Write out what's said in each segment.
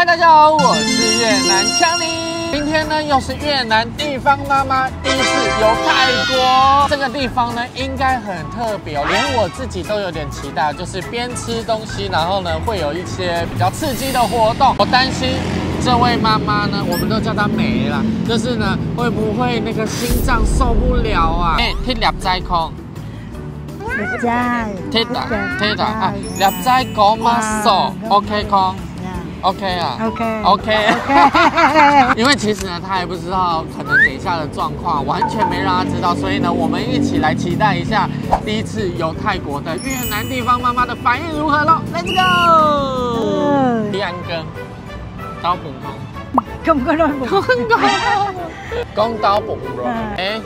嗨，大家好，我是越南强尼。今天呢，又是越南地方妈妈第一次游泰国。这个地方呢，应该很特别哦，连我自己都有点期待，就是边吃东西，然后呢，会有一些比较刺激的活动。我担心这位妈妈呢，我们都叫她梅啦，就是呢，会不会那个心脏受不了啊？哎，听两在空。入斋，聽到聽到啊，入齋講乜數？OK 空，OK 啊，OK OK OK，因为其实呢，他还不知道可能等一下的状况，完全没让他知道，所以呢，我们一起来期待一下第一次游泰国的越南地方妈妈的反应如何喽！Let's go！第安根，刀本空，không có đôi bụng 公刀本肉，哎。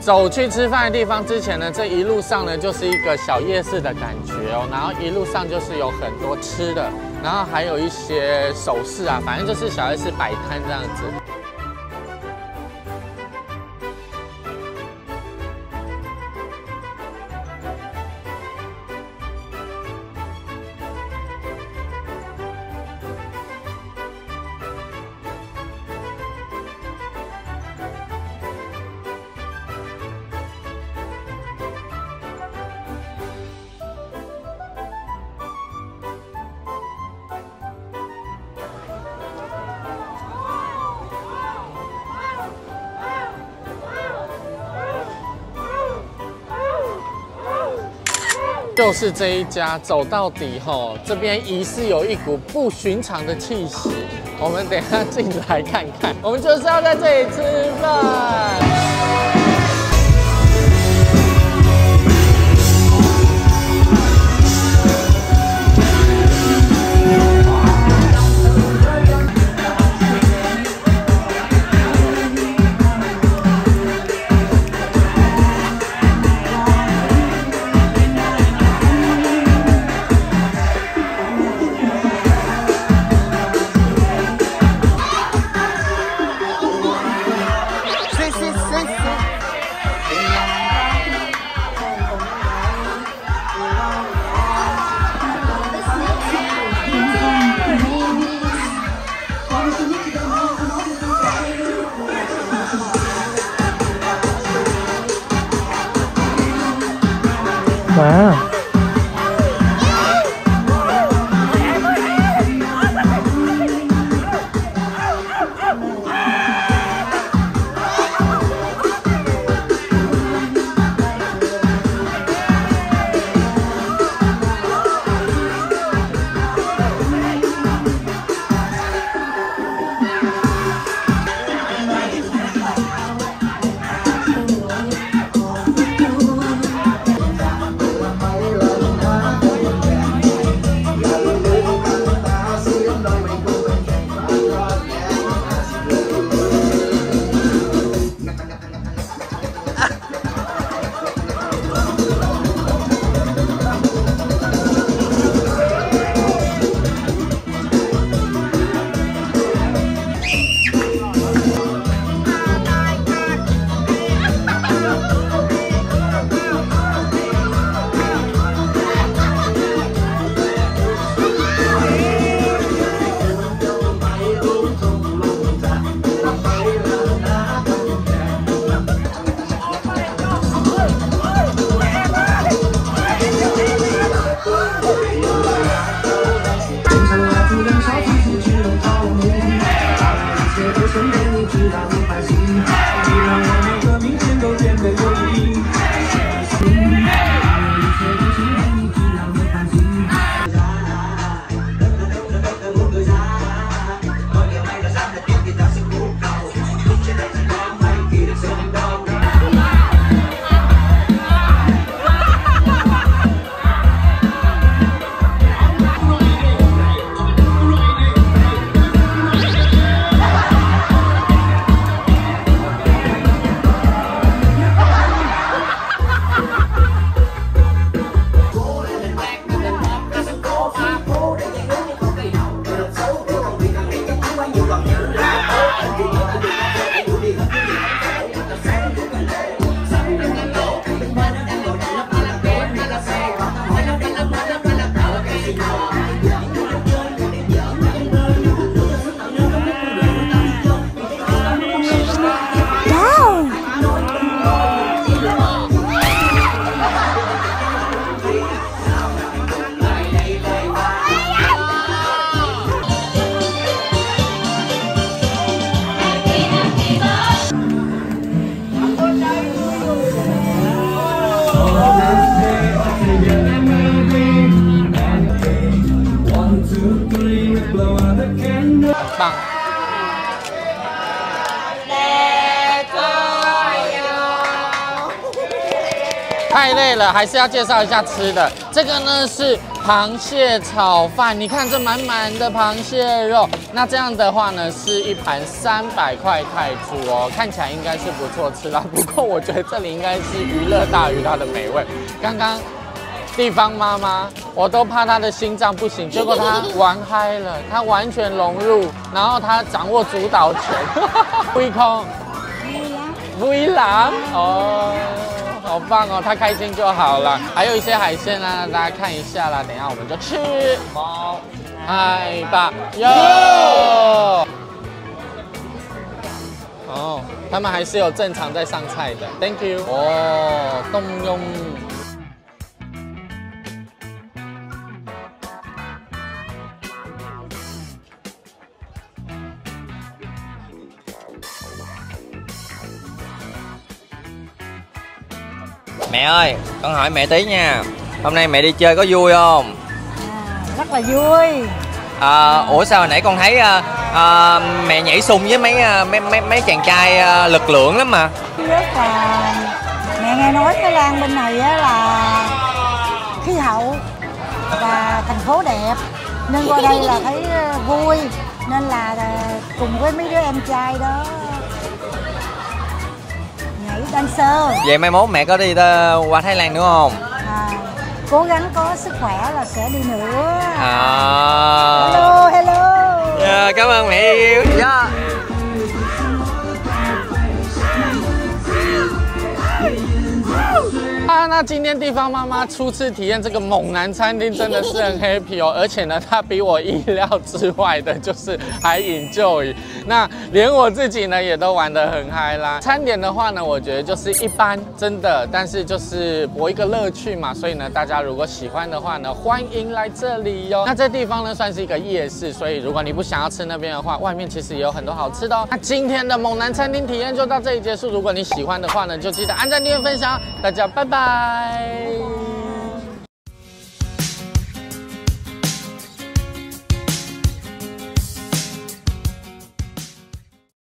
走去吃饭的地方之前呢，这一路上呢就是一个小夜市的感觉哦，然后一路上就是有很多吃的，然后还有一些首饰啊，反正就是小孩子摆摊这样子。就是这一家走到底吼，这边疑似有一股不寻常的气息，我们等下进来看看。我们就是要在这里吃饭。晚安棒。太累了，还是要介绍一下吃的。这个呢是螃蟹炒饭，你看这满满的螃蟹肉。那这样的话呢，是一盘三百块泰铢哦，看起来应该是不错吃啦。不过我觉得这里应该是娱乐大于它的美味。刚刚地方妈妈，我都怕她的心脏不行，结果她玩嗨了，她完全融入，然后她掌握主导权。微空，微蓝哦。好棒哦，他开心就好了。还有一些海鲜啦，大家看一下啦。等一下我们就吃。猫，嗨吧，哟。哦，他们还是有正常在上菜的。Thank you。哦，冬庸。Mẹ ơi, con hỏi mẹ tí nha. Hôm nay mẹ đi chơi có vui không? À, rất là vui. À, Ủa sao hồi nãy con thấy à, à, mẹ nhảy sung với mấy à, mấy mấy, mấy chàng trai à, lực lượng lắm mà. Rất là Mẹ nghe nói cái Lan bên này á là khí hậu và thành phố đẹp. Nên qua đây là thấy à, vui. Nên là cùng với mấy đứa em trai đó dancer Vậy mai mốt mẹ có đi qua Thái Lan nữa không? À, cố gắng có sức khỏe là sẽ đi nữa à. Hello, hello yeah, dạ, Cảm ơn mẹ yêu yeah. 那今天地方妈妈初次体验这个猛男餐厅，真的是很 happy 哦。而且呢，它比我意料之外的，就是还引就那连我自己呢，也都玩得很嗨啦。餐点的话呢，我觉得就是一般，真的，但是就是博一个乐趣嘛。所以呢，大家如果喜欢的话呢，欢迎来这里哟。那这地方呢，算是一个夜市，所以如果你不想要吃那边的话，外面其实也有很多好吃的哦。那今天的猛男餐厅体验就到这里结束。如果你喜欢的话呢，就记得按赞、订阅、分享。大家拜拜。拜。